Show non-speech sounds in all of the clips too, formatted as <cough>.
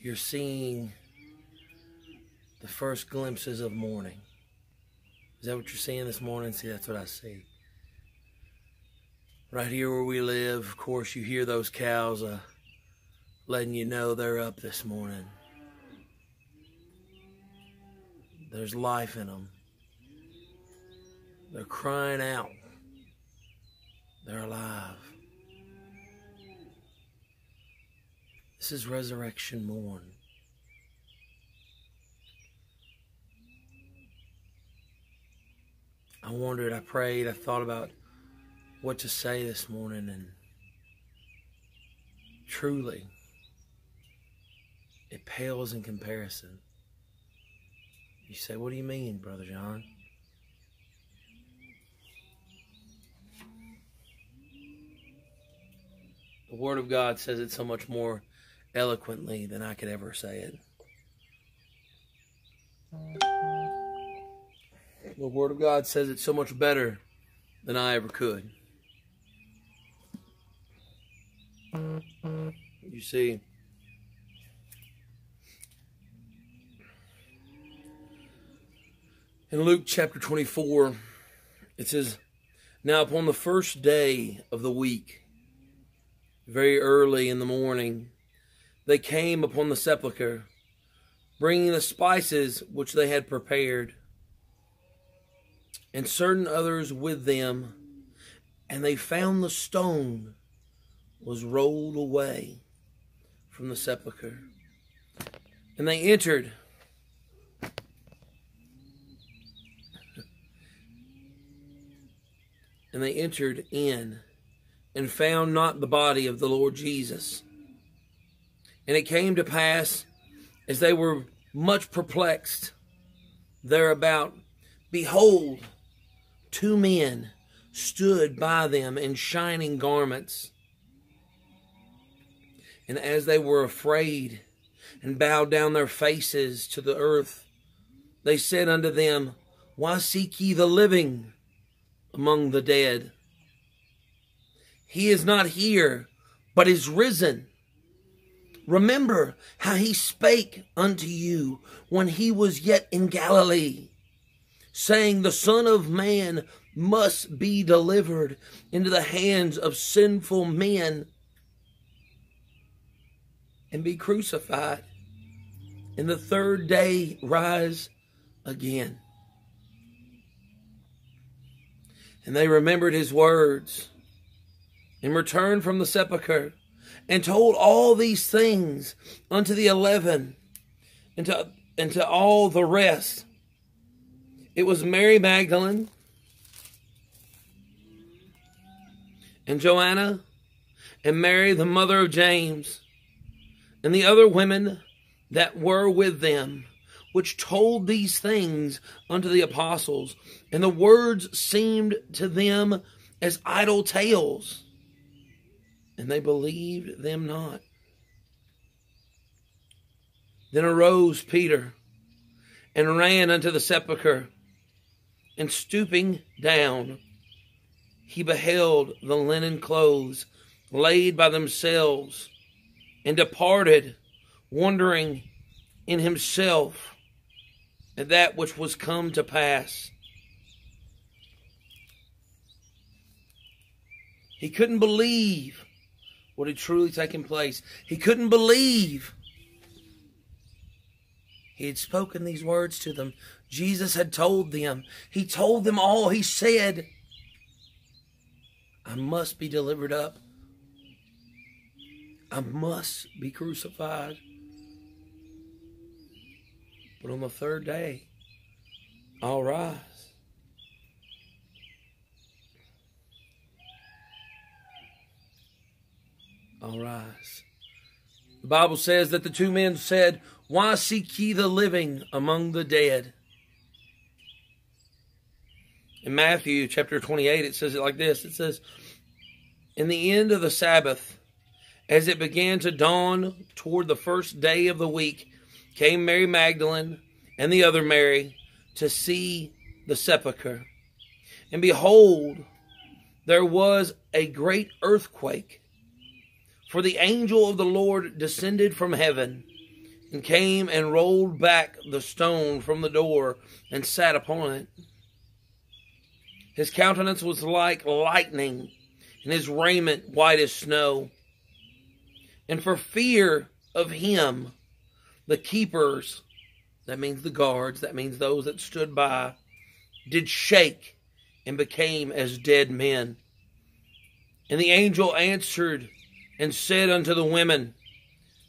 you're seeing the first glimpses of morning. Is that what you're seeing this morning? See, that's what I see. Right here where we live, of course, you hear those cows uh, letting you know they're up this morning. There's life in them. They're crying out. They're alive. This is resurrection morn. I wondered, I prayed, I thought about what to say this morning, and truly, it pales in comparison. You say, What do you mean, Brother John? The Word of God says it so much more eloquently than I could ever say it. The Word of God says it so much better than I ever could. You see, in Luke chapter 24, it says, Now upon the first day of the week, very early in the morning, they came upon the sepulchre, bringing the spices which they had prepared, and certain others with them, and they found the stone was rolled away from the sepulchre. And they entered. And they entered in and found not the body of the Lord Jesus. And it came to pass, as they were much perplexed thereabout, behold, two men stood by them in shining garments. And as they were afraid and bowed down their faces to the earth, they said unto them, Why seek ye the living among the dead? He is not here, but is risen. Remember how he spake unto you when he was yet in Galilee, saying, The Son of Man must be delivered into the hands of sinful men and be crucified, and the third day rise again. And they remembered his words and returned from the sepulchre and told all these things unto the eleven and to, and to all the rest. It was Mary Magdalene and Joanna and Mary, the mother of James, and the other women that were with them, which told these things unto the apostles. And the words seemed to them as idle tales and they believed them not. Then arose Peter and ran unto the sepulchre, and stooping down, he beheld the linen clothes laid by themselves, and departed, wondering in himself at that which was come to pass. He couldn't believe what had truly taken place. He couldn't believe. He had spoken these words to them. Jesus had told them. He told them all. He said, I must be delivered up. I must be crucified. But on the third day, I'll rise. I'll rise. The Bible says that the two men said, Why seek ye the living among the dead? In Matthew chapter 28, it says it like this it says, In the end of the Sabbath, as it began to dawn toward the first day of the week, came Mary Magdalene and the other Mary to see the sepulchre. And behold, there was a great earthquake for the angel of the Lord descended from heaven and came and rolled back the stone from the door and sat upon it. His countenance was like lightning, and his raiment white as snow. And for fear of him, the keepers, that means the guards, that means those that stood by, did shake and became as dead men. And the angel answered and said unto the women,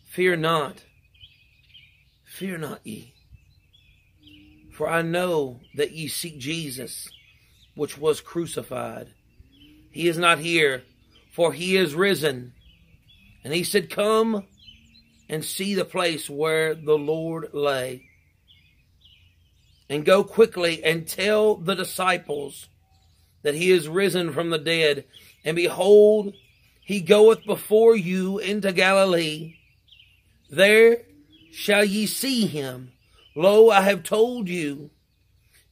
Fear not, fear not ye. For I know that ye seek Jesus, which was crucified. He is not here, for he is risen. And he said, Come and see the place where the Lord lay. And go quickly and tell the disciples that he is risen from the dead. And behold, he goeth before you into Galilee. There shall ye see him. Lo, I have told you.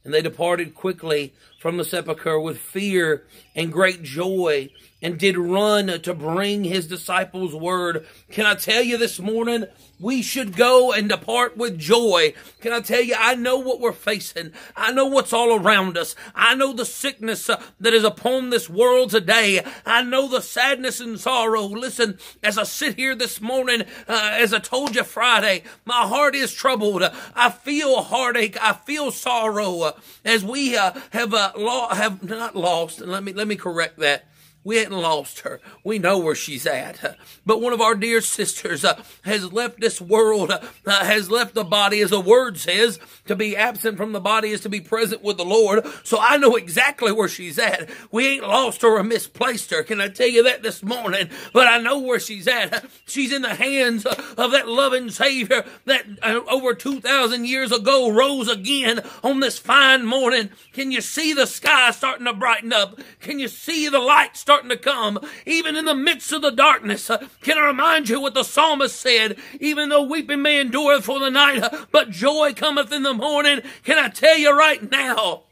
And they departed quickly from the sepulchre with fear and great joy and did run to bring his disciples word. Can I tell you this morning? We should go and depart with joy. Can I tell you, I know what we're facing. I know what's all around us. I know the sickness uh, that is upon this world today. I know the sadness and sorrow. Listen, as I sit here this morning, uh, as I told you Friday, my heart is troubled. I feel heartache. I feel sorrow as we uh, have uh, lo- have not lost. And let me let me correct that we hadn't lost her. We know where she's at. But one of our dear sisters uh, has left this world, uh, has left the body, as the word says, to be absent from the body is to be present with the Lord. So I know exactly where she's at. We ain't lost her or misplaced her. Can I tell you that this morning? But I know where she's at. She's in the hands of that loving Savior that uh, over 2,000 years ago rose again on this fine morning. Can you see the sky starting to brighten up? Can you see the light starting to come, even in the midst of the darkness. Uh, can I remind you what the psalmist said? Even though weeping may endure for the night, uh, but joy cometh in the morning. Can I tell you right now?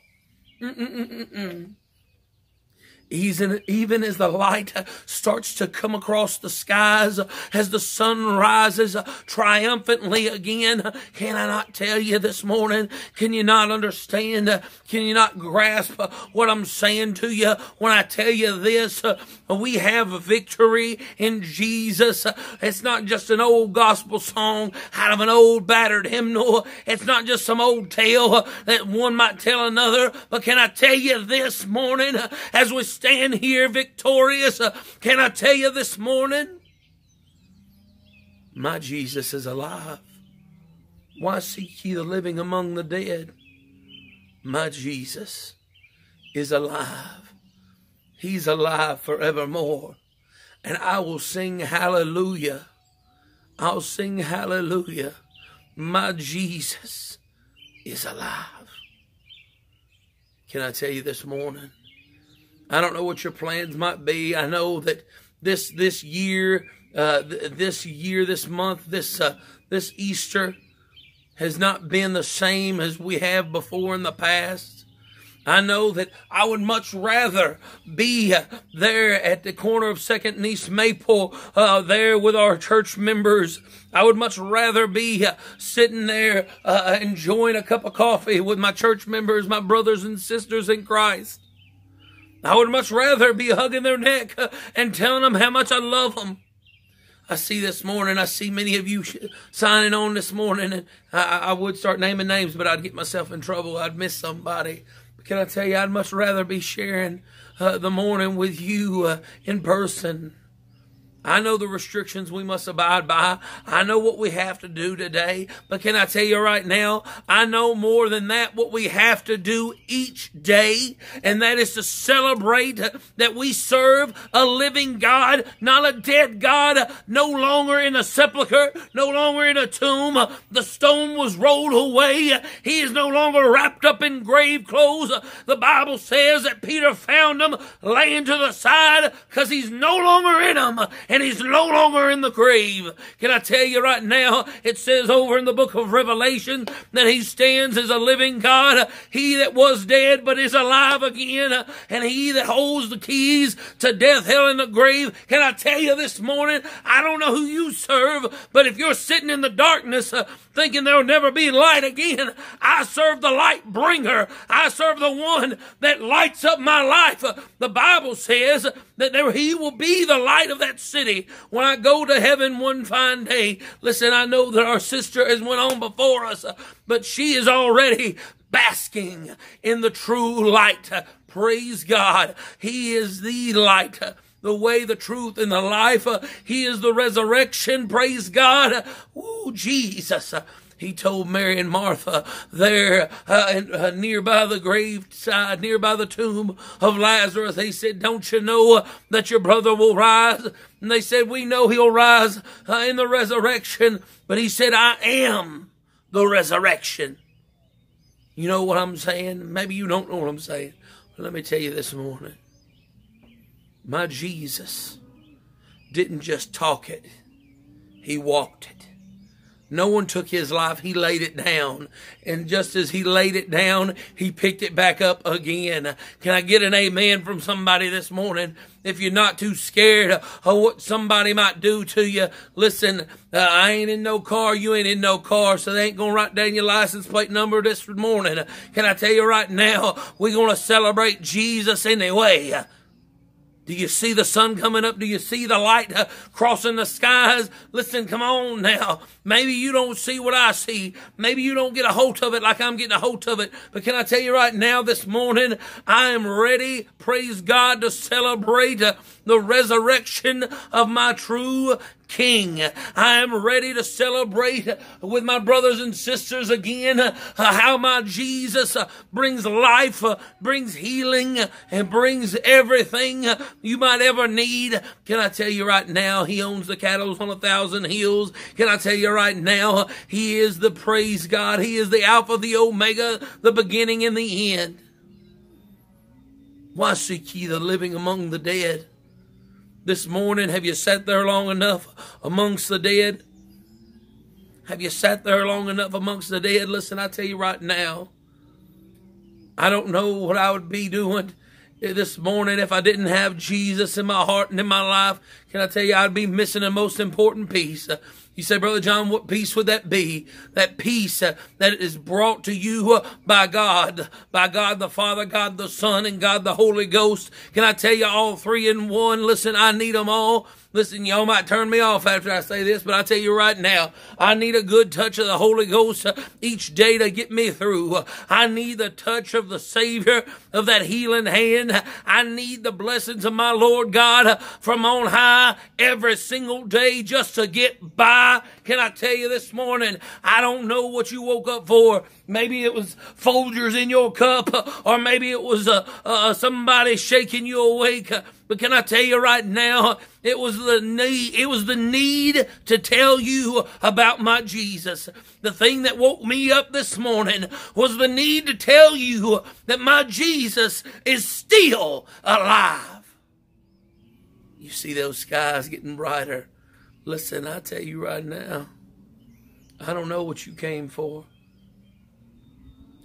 Mm-mm-mm-mm even, even as the light starts to come across the skies, as the sun rises triumphantly again, can I not tell you this morning? Can you not understand? Can you not grasp what I'm saying to you when I tell you this? We have a victory in Jesus. It's not just an old gospel song out of an old battered hymnal. It's not just some old tale that one might tell another. But can I tell you this morning as we stand here victorious. Uh, can I tell you this morning? My Jesus is alive. Why seek ye the living among the dead? My Jesus is alive. He's alive forevermore. And I will sing hallelujah. I'll sing hallelujah. My Jesus is alive. Can I tell you this morning? I don't know what your plans might be. I know that this this year, uh, th- this year, this month, this uh, this Easter has not been the same as we have before in the past. I know that I would much rather be there at the corner of Second and Maple, uh, there with our church members. I would much rather be uh, sitting there uh, enjoying a cup of coffee with my church members, my brothers and sisters in Christ. I would much rather be hugging their neck uh, and telling them how much I love them. I see this morning, I see many of you signing on this morning, and I, I would start naming names, but I'd get myself in trouble. I'd miss somebody. But can I tell you, I'd much rather be sharing uh, the morning with you uh, in person. I know the restrictions we must abide by. I know what we have to do today. But can I tell you right now, I know more than that what we have to do each day. And that is to celebrate that we serve a living God, not a dead God, no longer in a sepulcher, no longer in a tomb. The stone was rolled away. He is no longer wrapped up in grave clothes. The Bible says that Peter found him laying to the side because he's no longer in him. He's no longer in the grave. Can I tell you right now? It says over in the book of Revelation that he stands as a living God. He that was dead but is alive again, and he that holds the keys to death, hell, and the grave. Can I tell you this morning? I don't know who you serve, but if you're sitting in the darkness thinking there'll never be light again, I serve the light bringer. I serve the one that lights up my life. The Bible says that there he will be the light of that city when I go to heaven one fine day. Listen, I know that our sister has went on before us, but she is already basking in the true light. Praise God. He is the light the way, the truth, and the life. he is the resurrection. Praise God. Oh, Jesus. he told Mary and Martha there uh, uh, nearby the graveside, nearby the tomb of Lazarus. He said, Don't you know that your brother will rise? And they said, We know he'll rise uh, in the resurrection. But he said, I am the resurrection. You know what I'm saying? Maybe you don't know what I'm saying. But let me tell you this morning. My Jesus didn't just talk it, he walked it. No one took his life, he laid it down. And just as he laid it down, he picked it back up again. Can I get an amen from somebody this morning? If you're not too scared of what somebody might do to you, listen, uh, I ain't in no car, you ain't in no car, so they ain't gonna write down your license plate number this morning. Can I tell you right now, we're gonna celebrate Jesus anyway. Do you see the sun coming up? Do you see the light uh, crossing the skies? Listen, come on now. Maybe you don't see what I see. Maybe you don't get a hold of it like I'm getting a hold of it. But can I tell you right now this morning, I am ready, praise God, to celebrate uh, the resurrection of my true King. I am ready to celebrate with my brothers and sisters again how my Jesus brings life, brings healing, and brings everything you might ever need. Can I tell you right now, He owns the cattle on a thousand hills. Can I tell you right now, He is the praise God. He is the Alpha, the Omega, the beginning and the end. Why seek ye the living among the dead? This morning? Have you sat there long enough amongst the dead? Have you sat there long enough amongst the dead? Listen, I tell you right now, I don't know what I would be doing this morning if I didn't have Jesus in my heart and in my life. Can I tell you, I'd be missing the most important piece. You say, Brother John, what peace would that be? That peace uh, that is brought to you uh, by God, by God the Father, God the Son, and God the Holy Ghost. Can I tell you all three in one? Listen, I need them all. Listen, y'all might turn me off after I say this, but I tell you right now, I need a good touch of the Holy Ghost uh, each day to get me through. I need the touch of the Savior, of that healing hand. I need the blessings of my Lord God uh, from on high every single day just to get by. Can I tell you this morning, I don't know what you woke up for. Maybe it was Folgers in your cup, or maybe it was uh, uh, somebody shaking you awake. But can I tell you right now, it was the need, it was the need to tell you about my Jesus. The thing that woke me up this morning was the need to tell you that my Jesus is still alive. You see those skies getting brighter. Listen, I tell you right now, I don't know what you came for.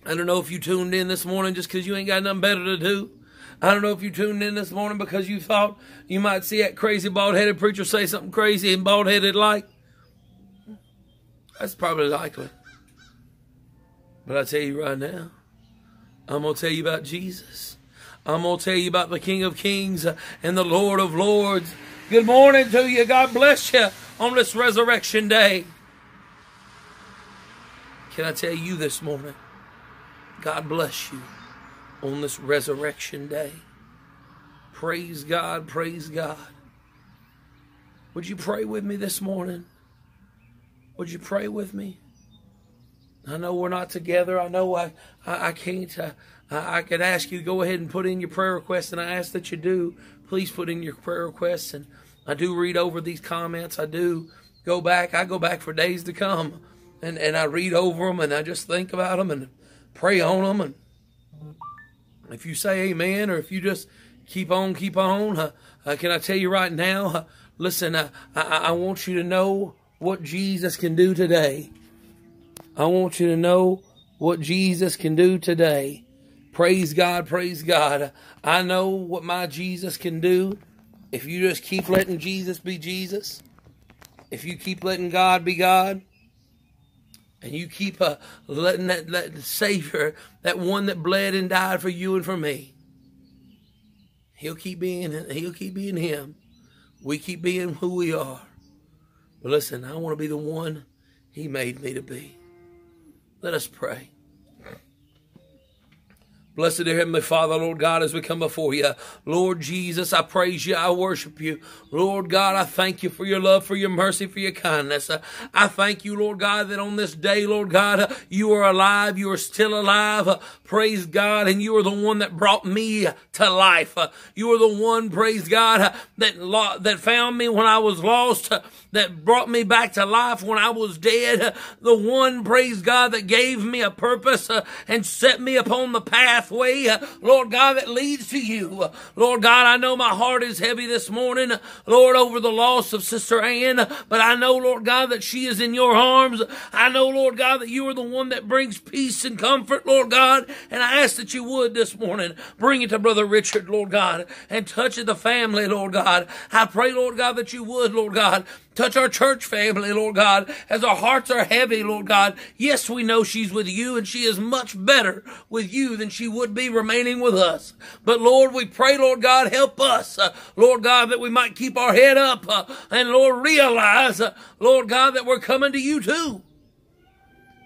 I don't know if you tuned in this morning just because you ain't got nothing better to do. I don't know if you tuned in this morning because you thought you might see that crazy bald headed preacher say something crazy and bald headed like. That's probably likely. But I tell you right now, I'm going to tell you about Jesus. I'm going to tell you about the King of Kings and the Lord of Lords. Good morning to you. God bless you on this resurrection day. Can I tell you this morning? God bless you on this resurrection day. Praise God, praise God. Would you pray with me this morning? Would you pray with me? I know we're not together. I know I, I, I can't. Uh, I, I could ask you to go ahead and put in your prayer requests, and I ask that you do. Please put in your prayer requests. And I do read over these comments. I do go back. I go back for days to come, and, and I read over them, and I just think about them and pray on them. And if you say amen or if you just keep on, keep on, uh, uh, can I tell you right now, uh, listen, I, I, I want you to know what Jesus can do today. I want you to know what Jesus can do today. Praise God, praise God. I know what my Jesus can do if you just keep letting Jesus be Jesus. If you keep letting God be God. And you keep uh, letting that, that Savior, that one that bled and died for you and for me, He'll keep being He'll keep being Him. We keep being who we are. But listen, I want to be the one He made me to be. Let us pray. Blessed dear Heavenly Father, Lord God, as we come before you. Lord Jesus, I praise you. I worship you. Lord God, I thank you for your love, for your mercy, for your kindness. I thank you, Lord God, that on this day, Lord God, you are alive. You are still alive. Praise God. And you are the one that brought me to life. You are the one, praise God, that, that found me when I was lost, that brought me back to life when I was dead. The one, praise God, that gave me a purpose and set me upon the path pathway, uh, Lord God, that leads to you. Lord God, I know my heart is heavy this morning, Lord, over the loss of Sister Ann, but I know, Lord God, that she is in your arms. I know, Lord God, that you are the one that brings peace and comfort, Lord God, and I ask that you would this morning bring it to Brother Richard, Lord God, and touch the family, Lord God. I pray, Lord God, that you would, Lord God, Touch our church family, Lord God, as our hearts are heavy, Lord God. Yes, we know she's with you and she is much better with you than she would be remaining with us. But Lord, we pray, Lord God, help us, uh, Lord God, that we might keep our head up uh, and Lord, realize, uh, Lord God, that we're coming to you too.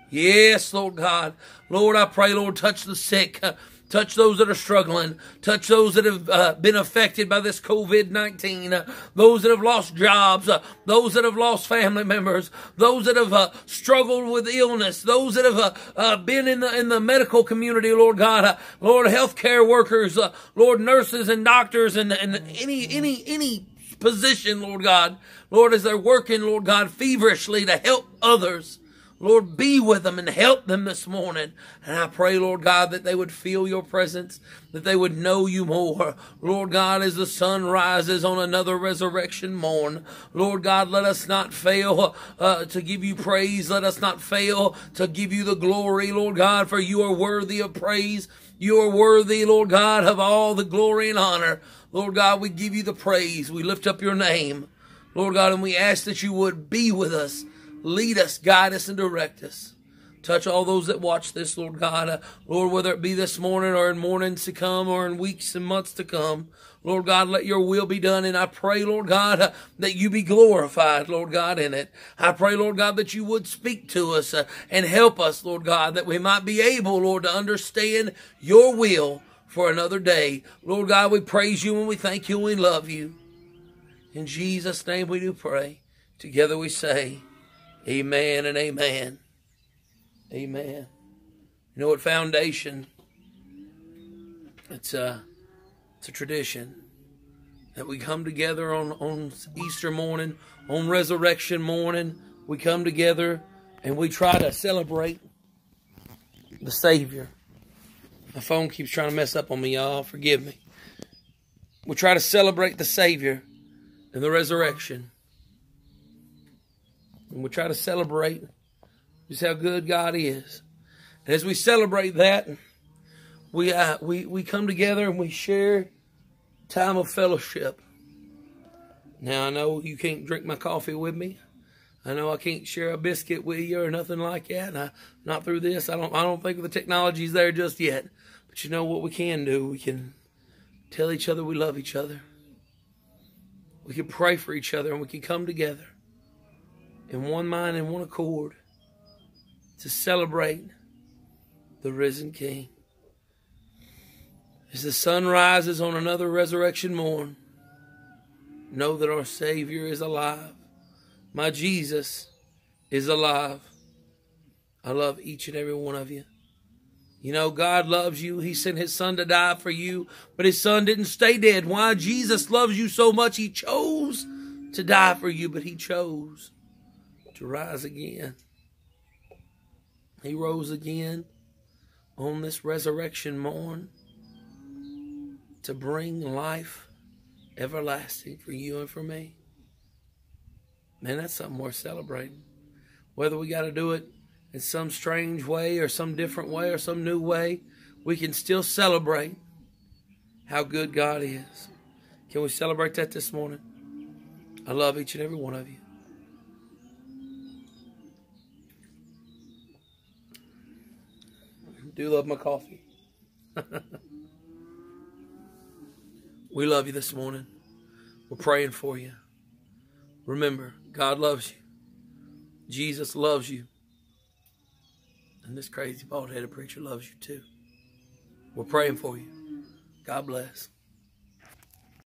Yes, Lord God. Lord, I pray, Lord, touch the sick. Touch those that are struggling. Touch those that have uh, been affected by this COVID 19. Uh, those that have lost jobs. Uh, those that have lost family members. Those that have uh, struggled with illness. Those that have uh, uh, been in the, in the medical community, Lord God. Lord, healthcare workers. Lord, nurses and doctors and, and any, any, any position, Lord God. Lord, as they're working, Lord God, feverishly to help others. Lord, be with them and help them this morning. And I pray, Lord God, that they would feel your presence, that they would know you more. Lord God, as the sun rises on another resurrection morn, Lord God, let us not fail uh, to give you praise. Let us not fail to give you the glory, Lord God, for you are worthy of praise. You are worthy, Lord God, of all the glory and honor. Lord God, we give you the praise. We lift up your name. Lord God, and we ask that you would be with us Lead us, guide us, and direct us. Touch all those that watch this, Lord God. Uh, Lord, whether it be this morning or in mornings to come or in weeks and months to come. Lord God, let your will be done. And I pray, Lord God, uh, that you be glorified, Lord God, in it. I pray, Lord God, that you would speak to us uh, and help us, Lord God, that we might be able, Lord, to understand your will for another day. Lord God, we praise you and we thank you and we love you. In Jesus' name we do pray. Together we say, Amen and amen. Amen. You know what foundation? It's a it's a tradition that we come together on, on Easter morning, on resurrection morning, we come together and we try to celebrate the Savior. My phone keeps trying to mess up on me, y'all. Forgive me. We try to celebrate the Savior and the resurrection. And we try to celebrate just how good God is. And as we celebrate that, we, uh, we, we come together and we share time of fellowship. Now, I know you can't drink my coffee with me. I know I can't share a biscuit with you or nothing like that. I, not through this. I don't, I don't think the technology's there just yet. But you know what we can do? We can tell each other we love each other. We can pray for each other and we can come together in one mind and one accord to celebrate the risen King. As the sun rises on another resurrection morn, know that our Savior is alive. My Jesus is alive. I love each and every one of you. You know, God loves you. He sent his son to die for you, but his son didn't stay dead. Why? Jesus loves you so much. He chose to die for you, but he chose to rise again. He rose again on this resurrection morn to bring life everlasting for you and for me. Man, that's something worth celebrating. Whether we got to do it in some strange way or some different way or some new way, we can still celebrate how good God is. Can we celebrate that this morning? I love each and every one of you. Do love my coffee. <laughs> we love you this morning. We're praying for you. Remember, God loves you. Jesus loves you. And this crazy bald headed preacher loves you too. We're praying for you. God bless.